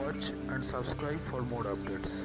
watch and subscribe for more updates.